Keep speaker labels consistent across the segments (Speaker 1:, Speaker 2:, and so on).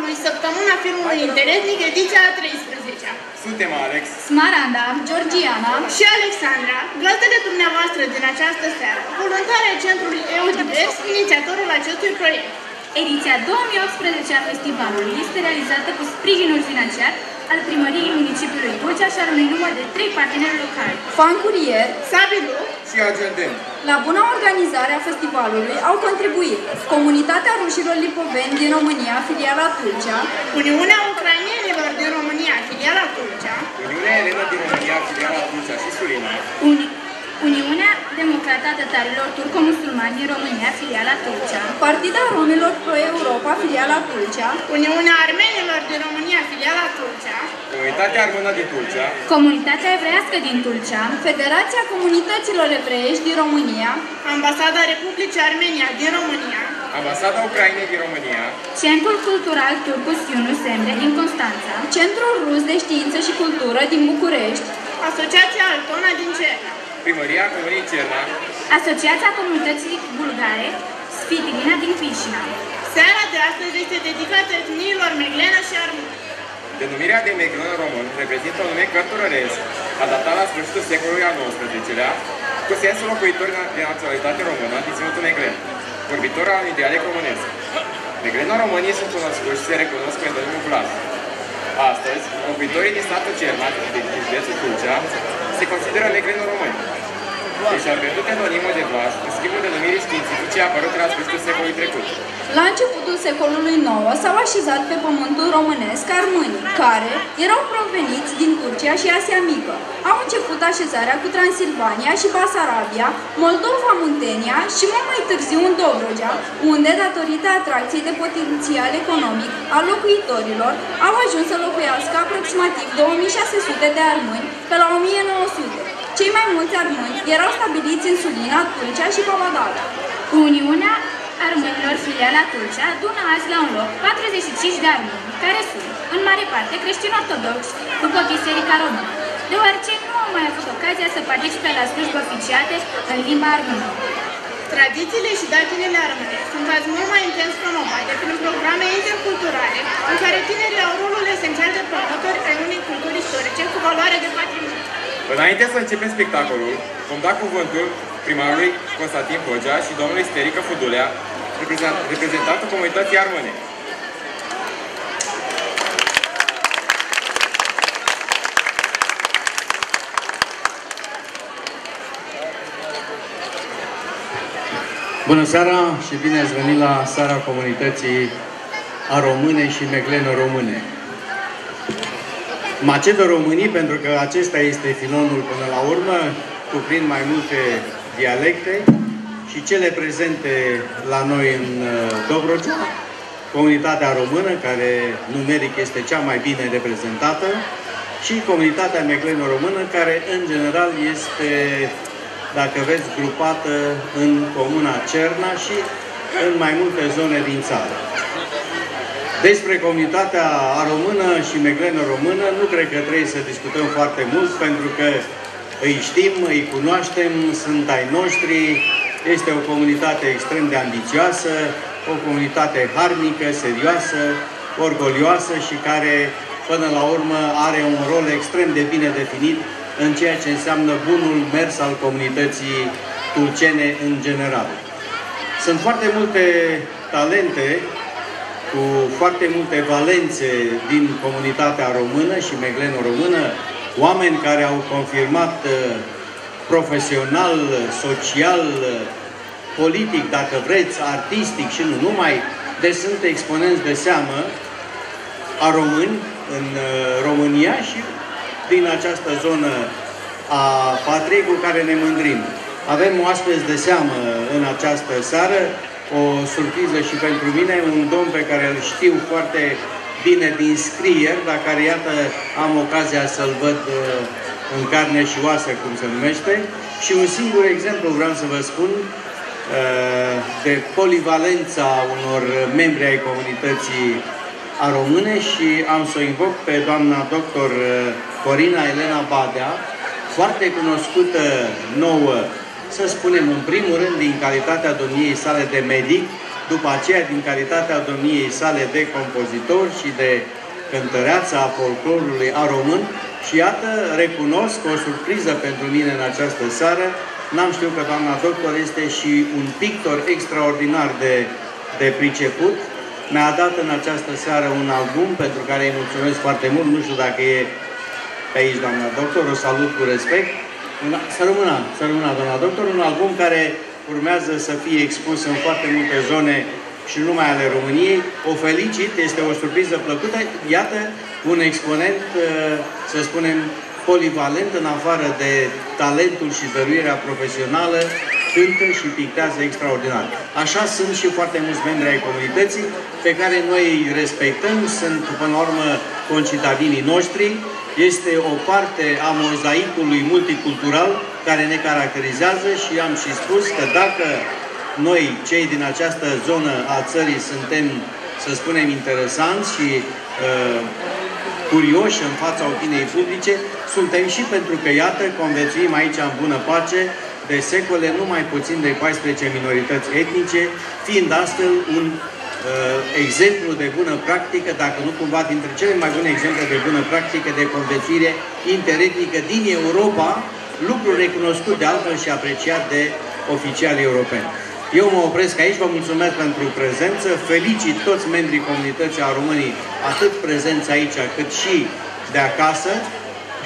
Speaker 1: festivalului Săptămâna Filmului Interetnic, ediția a 13-a.
Speaker 2: Suntem Alex,
Speaker 3: Smaranda, Georgiana
Speaker 1: Și Alexandra, gazdele dumneavoastră din această seară, voluntare ai Centrului EUDivers, inițiatorul acestui proiect.
Speaker 3: Ediția 2018 a festivalului este realizată cu sprijinul financiar al primăriei municipiului Vocea și al unui număr de trei parteneri locali.
Speaker 4: Fan Curier,
Speaker 1: Sabilu,
Speaker 2: și Argenten.
Speaker 4: la buna organizare a festivalului au contribuit Comunitatea Rușilor Lipoveni din România, filiala Tulcea,
Speaker 1: Uniunea Ucrainienilor din România, filiala Tulcea,
Speaker 2: Uniunea Elena din România, filiala Tulcea și Sulina,
Speaker 3: Uni- Uniunea Democrată a Tătarilor Turco-Musulmani din România, filiala Turcia.
Speaker 4: Partida Romilor Pro-Europa, filiala Tulcea,
Speaker 1: Uniunea Armenilor din România, filiala Tulcea,
Speaker 2: Comunitatea Armână din Tulcea,
Speaker 3: Comunitatea Evreiască din Tulcea,
Speaker 4: Federația Comunităților Evreiești din România,
Speaker 1: Ambasada Republicii Armenia din România,
Speaker 2: Ambasada Ucrainei din România,
Speaker 3: Centrul Cultural Turcus Yunus Emre din Constanța,
Speaker 4: Centrul Rus de Știință și Cultură din București,
Speaker 1: Asociația Altona din Cerna,
Speaker 2: Primăria Comunei Cerna,
Speaker 3: Asociația Comunității Bulgare Sfitilina din Chișinău.
Speaker 1: Seara de astăzi este dedicată etniilor Meglenă și Armână.
Speaker 2: Denumirea de Meglen român reprezintă un nume cărturăresc, adaptat la sfârșitul secolului al XIX-lea, cu sensul locuitori de naționalitate română din ținutul Meglen, vorbitor al unui dialect românesc. Meglena românii sunt cunoscuți și se recunosc pe domnul Vlad. Astăzi, locuitorii din statul Cernat, din județul Tulcea, se consideră megleni români. Deci a pierdut denonimul de Vlad în schimbul denumirii științifice apărute la sfârșitul secolului trecut.
Speaker 4: La începutul secolului IX s-au așezat pe pământul românesc armânii, care erau proveniți din Turcia și Asia Mică. Au început așezarea cu Transilvania și Basarabia, Moldova, Muntenia și mult mai târziu în Dobrogea, unde, datorită atracției de potențial economic al locuitorilor, au ajuns să locuiască aproximativ 2600 de armâni pe la 1900. Cei mai mulți armâni erau stabiliți în Sulina, Tulcea și Pavadala.
Speaker 3: Uniunea Armânilor Filiala Tulcea adună azi la un loc 45 de armâni, care sunt, în mare parte, creștini ortodoxi după Biserica Română, deoarece nu au mai avut ocazia să participe la slujbe oficiate în limba armână.
Speaker 1: Tradițiile și datinele armâne sunt azi mult mai intens promovate prin programe interculturale în care tinerii au rolul esențial de promotori ai unei culturi istorice cu valoare de patrimoniu.
Speaker 2: Înainte să începem spectacolul, vom da cuvântul primarului Constantin Hogea și domnului Sterică Fudulea, reprezentant- reprezentantul comunității armâne.
Speaker 5: Bună seara și bine ați venit la seara comunității a române și megleno române. Macedă românii, pentru că acesta este filonul până la urmă, cuprind mai multe dialecte și cele prezente la noi în uh, Dobrogea, comunitatea română, care numeric este cea mai bine reprezentată, și comunitatea megleno-română, care în general este, dacă veți, grupată în comuna Cerna și în mai multe zone din țară. Despre comunitatea română și megleno-română nu cred că trebuie să discutăm foarte mult, pentru că îi știm, îi cunoaștem, sunt ai noștri, este o comunitate extrem de ambițioasă, o comunitate harnică, serioasă, orgolioasă și care, până la urmă, are un rol extrem de bine definit în ceea ce înseamnă bunul mers al comunității tulcene în general. Sunt foarte multe talente cu foarte multe valențe din comunitatea română și megleno-română, oameni care au confirmat uh, profesional, social, uh, politic, dacă vreți, artistic și nu numai, deci sunt exponenți de seamă a români în uh, România și din această zonă a patriei cu care ne mândrim. Avem oaspeți de seamă în această seară, o surpriză și pentru mine, un domn pe care îl știu foarte bine din scrieri, dar care, iată, am ocazia să-l văd uh, în carne și oasă, cum se numește. Și un singur exemplu vreau să vă spun, uh, de polivalența unor membri ai comunității a române și am să o invoc pe doamna doctor uh, Corina Elena Badea, foarte cunoscută nouă să spunem în primul rând din calitatea domniei sale de medic, după aceea din calitatea domniei sale de compozitor și de cântăreața a folclorului a român. Și iată, recunosc o surpriză pentru mine în această seară, n-am știut că doamna doctor este și un pictor extraordinar de, de priceput, mi-a dat în această seară un album pentru care îi mulțumesc foarte mult, nu știu dacă e pe aici, doamna doctor, o salut cu respect. Să rămână, să rămână, doamna doctor, un album care urmează să fie expus în foarte multe zone și nu numai ale României. O felicit, este o surpriză plăcută. Iată un exponent, uh, să spunem, polivalent în afară de talentul și dăruirea profesională, cântă și pictează extraordinar. Așa sunt și foarte mulți membri ai comunității pe care noi îi respectăm, sunt până la urmă concitadinii noștri, este o parte a mozaicului multicultural care ne caracterizează și am și spus că dacă noi, cei din această zonă a țării, suntem, să spunem, interesanți și uh, curioși în fața opiniei publice, suntem și pentru că, iată, conviețuim aici în bună pace de secole nu mai puțin de 14 minorități etnice, fiind astfel un uh, exemplu de bună practică, dacă nu cumva dintre cele mai bune exemple de bună practică de conviețuire interetnică din Europa, lucru recunoscut de altfel și apreciat de oficialii europeni. Eu mă opresc aici, vă mulțumesc pentru prezență, felicit toți membrii comunității a Românii, atât prezenți aici, cât și de acasă,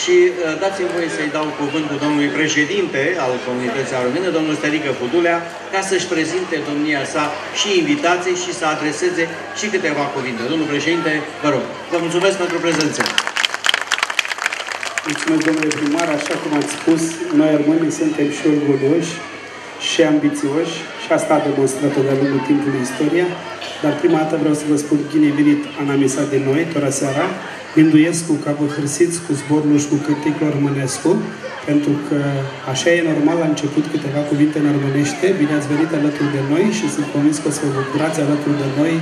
Speaker 5: și uh, dați-mi voie să-i dau cuvântul domnului președinte al comunității aromene, domnul Stelică Fudulea, ca să-și prezinte domnia sa și invitații și să adreseze și câteva cuvinte. Domnul președinte, vă rog, vă mulțumesc pentru prezență.
Speaker 6: Mulțumesc, domnule primar. Așa cum ați spus, noi românii suntem și orgolioși și ambițioși și asta a demonstrat-o de-a lungul timpului istoria. Dar prima dată vreau să vă spun bine venit Anamisa de noi, tora seara, Minduiescu, Capă Hârsiți, cu zborul și cu cârticul românescu, pentru că așa e normal la început câteva cuvinte în armânește. Bine ați venit alături de noi și sunt convins că o să vă bucurați alături de noi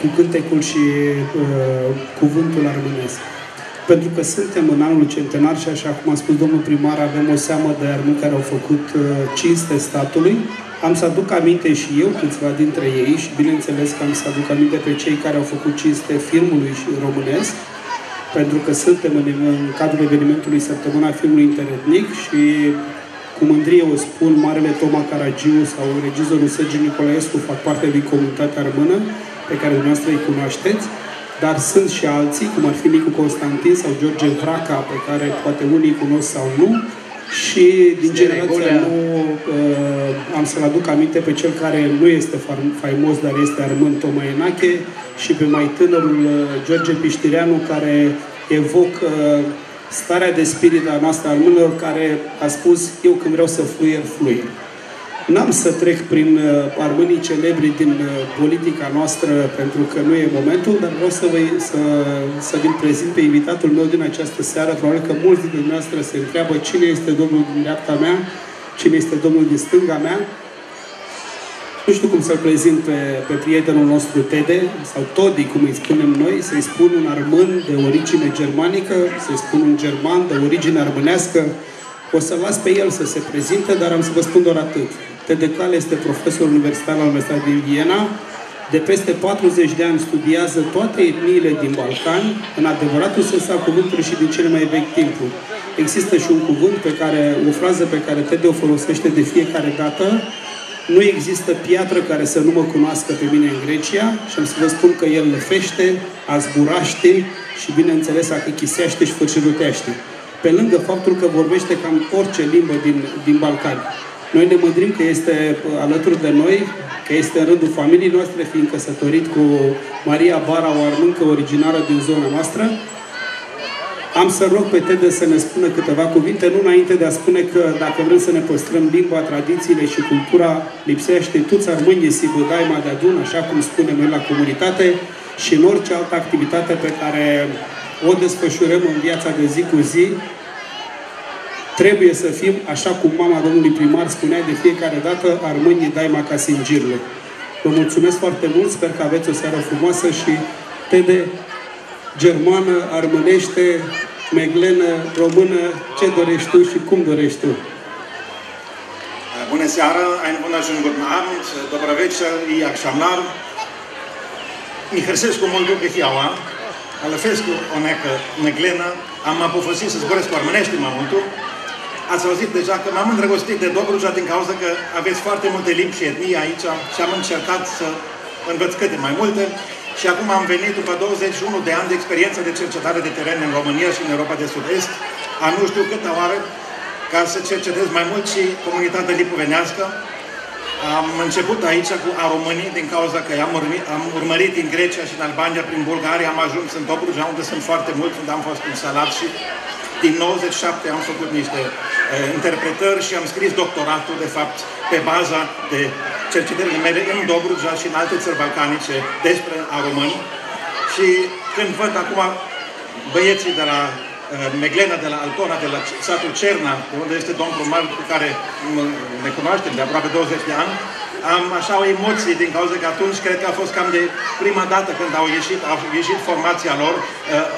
Speaker 6: cu cântecul și uh, cuvântul armânesc. Pentru că suntem în anul centenar și așa cum a spus domnul primar, avem o seamă de armâni care au făcut uh, cinste statului, am să aduc aminte și eu câțiva dintre ei și bineînțeles că am să aduc aminte pe cei care au făcut cinste filmului și românesc, pentru că suntem în, în cadrul evenimentului Săptămâna Filmului Interetnic și cu mândrie o spun, Marele Toma Caragiu sau regizorul Sergiu Nicolaescu fac parte din comunitatea română pe care dumneavoastră îi cunoașteți, dar sunt și alții, cum ar fi Nicu Constantin sau George Vraca, pe care poate unii cunosc sau nu, și din generația nu uh, am să-l aduc aminte pe cel care nu este faimos, dar este Armând Tomăienache și pe mai tânărul uh, George Piștireanu, care evocă uh, starea de spirit a noastră armânilor, care a spus, eu când vreau să fluier, fluier. N-am să trec prin uh, armânii celebri din uh, politica noastră pentru că nu e momentul, dar vreau să, vă, să, să vi prezint pe invitatul meu din această seară. Probabil că mulți dintre dumneavoastră se întreabă cine este domnul din dreapta mea, cine este domnul din stânga mea. Nu știu cum să-l prezint pe, pe prietenul nostru Tede, sau Todi, cum îi spunem noi, să-i spun un armân de origine germanică, să-i spun un german de origine armânească. O să las pe el să se prezinte, dar am să vă spun doar atât. Tedecal este profesor universitar la Universitatea din Viena. De peste 40 de ani studiază toate etniile din Balcani, în adevăratul sens al cuvântului și din cele mai vechi timpuri. Există și un cuvânt pe care, o frază pe care Tede o folosește de fiecare dată. Nu există piatră care să nu mă cunoască pe mine în Grecia și am să vă spun că el lăfește, azburaște și, bineînțeles, achichisește și făcirutește. Pe lângă faptul că vorbește cam orice limbă din, din Balcani. Noi ne mândrim că este uh, alături de noi, că este în rândul familiei noastre, fiind căsătorit cu Maria Bara, o armâncă originară din zona noastră. Am să rog pe Tede să ne spună câteva cuvinte, nu înainte de a spune că dacă vrem să ne păstrăm limba, tradițiile și cultura, lipsește tuți armânii Sibădaima de adun, așa cum spunem noi la comunitate, și în orice altă activitate pe care o desfășurăm în viața de zi cu zi, Trebuie să fim, așa cum mama domnului primar spunea de fiecare dată, armânii daima ca singirle. Vă mulțumesc foarte mult, sper că aveți o seară frumoasă și tede germană, armânește, meglenă, română, ce dorești tu și cum dorești tu.
Speaker 7: Bună seara, einen wunderschönen guten Abend, dobra večer i akşamlar. Mi hrsesc cu mult după fiaua, alăfesc o necă neglena, am apofosit să zboresc cu armânești mai multul. Ați auzit deja că m-am îndrăgostit de Dobruja din cauza că aveți foarte multe limbi și etnii aici și am încercat să învăț câte mai multe. Și acum am venit după 21 de ani de experiență de cercetare de teren în România și în Europa de Sud-Est, a nu știu câtă oară, ca să cercetez mai mult și comunitatea lipovenească. Am început aici cu a românii, din cauza că am urmărit, am urmărit în Grecia și în Albania, prin Bulgaria, am ajuns în Dobruja, unde sunt foarte mulți, unde am fost salat și din 97 am făcut niște uh, interpretări și am scris doctoratul, de fapt, pe baza de cercetările mele în Dobruja și în alte țări balcanice despre a români. Și când văd acum băieții de la uh, Meglena, de la Altona, de la satul Cerna, de unde este domnul primar cu care ne cunoaștem de aproape 20 de ani, am așa o emoție din cauza că atunci cred că a fost cam de prima dată când au ieșit, au ieșit formația lor uh,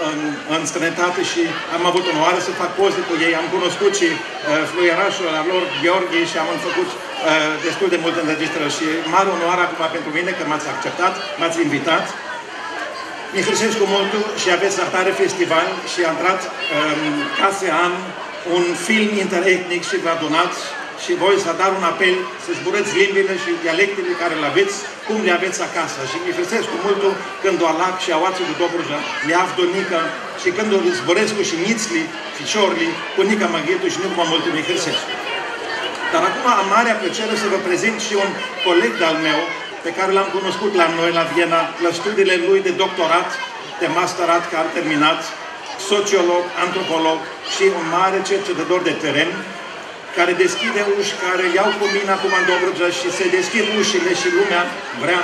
Speaker 7: în, în străinătate și am avut onoare să fac poze cu ei. Am cunoscut și uh, fluierașul la lor, Gheorghe, și am făcut uh, destul de multe înregistrări și mare onoare acum pentru mine că m-ați acceptat, m-ați invitat. Mi cu multul și aveți Artare Festival și am intrat um, ca să am un film interetnic și vă adunați și voi să dar un apel să zburăți limbile și dialectele care le aveți, cum le aveți acasă. Și mi frisesc cu multul când o alac și aoață de Dobruja, le af donică și când o zboresc cu și nițli, ficiorli, cu nica maghetu și nu cu multul mi frisesc. Dar acum am marea plăcere să vă prezint și un coleg de-al meu, pe care l-am cunoscut la noi, la Viena, la studiile lui de doctorat, de masterat, care a terminat, sociolog, antropolog și un mare cercetător de teren, care deschide uși, care iau cu mine acum în Dobrogea și se deschid ușile și lumea vrea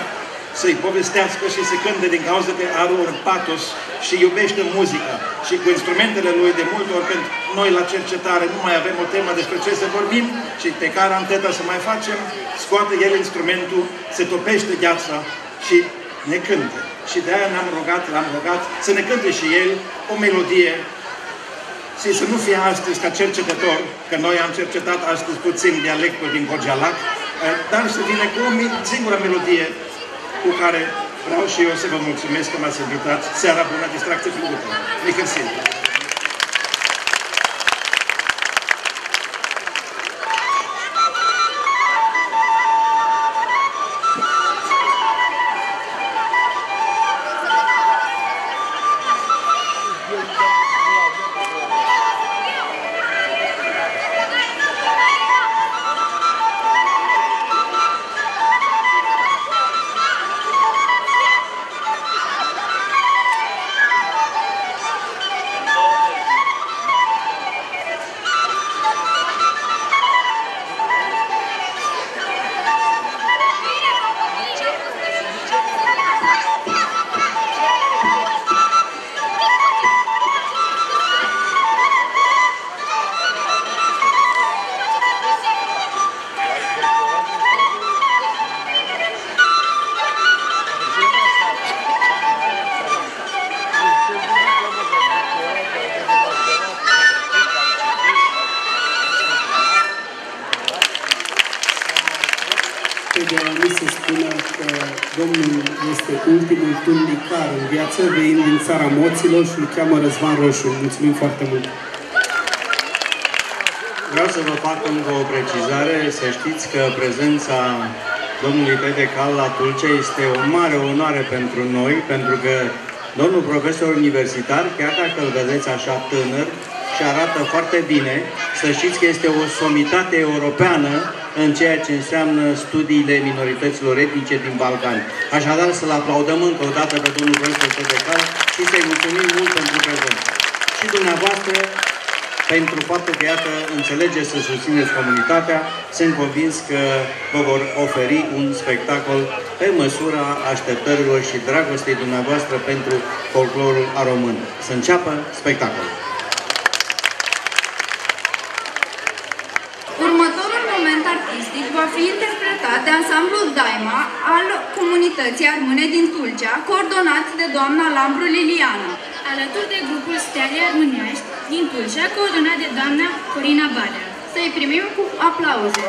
Speaker 7: să-i povestească și să cânte din cauza că are un patos și iubește muzica. Și cu instrumentele lui, de multe ori când noi la cercetare nu mai avem o temă despre ce să vorbim și pe care am teta să mai facem, scoate el instrumentul, se topește gheața și ne cântă. Și de aia ne-am rugat, l-am rugat să ne cânte și el o melodie și să nu fie astăzi ca cercetător, că noi am cercetat astăzi puțin dialectul din Cogelac, eh, dar să vină cu o singură melodie cu care vreau și eu să vă mulțumesc că m-ați invitat. Seara bună, distracție plăcută. Mică
Speaker 6: țara moților și îl cheamă Răzvan Roșu. Mulțumim foarte mult!
Speaker 5: Vreau să vă fac încă o precizare, să știți că prezența domnului Pede Cal la Tulcea este o mare onoare pentru noi, pentru că domnul profesor universitar, chiar dacă îl vedeți așa tânăr și arată foarte bine, să știți că este o somitate europeană în ceea ce înseamnă studiile minorităților etnice din Balcani. Așadar, să-l aplaudăm încă o dată pe domnul profesor Pede Cal și să-i mulțumim mult pentru prezență. Și dumneavoastră, pentru faptul că, iată, înțelegeți să susțineți comunitatea, sunt convins că vă vor oferi un spectacol pe măsura așteptărilor și dragostei dumneavoastră pentru folclorul a român. Să înceapă spectacolul.
Speaker 4: Va fi interpretat de ansamblul Daima al comunității armâne din Tulcea, coordonat de doamna Lambru Liliana.
Speaker 3: Alături de grupul Stele Armânești din Tulcea, coordonat de doamna Corina Badea.
Speaker 4: Să-i primim cu aplauze.